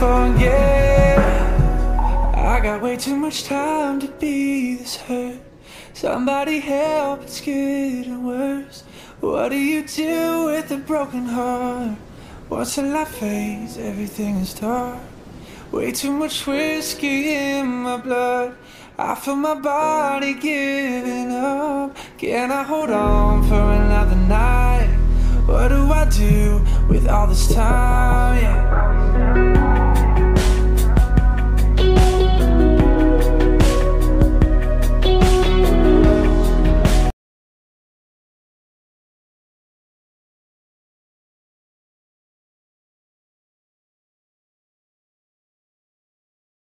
forget I got way too much time to be this hurt Somebody help, it's getting worse What do you do with a broken heart? What's a life fades, everything is dark Way too much whiskey in my blood I feel my body giving up Can I hold on for another night? What do I do with all this time? Yeah.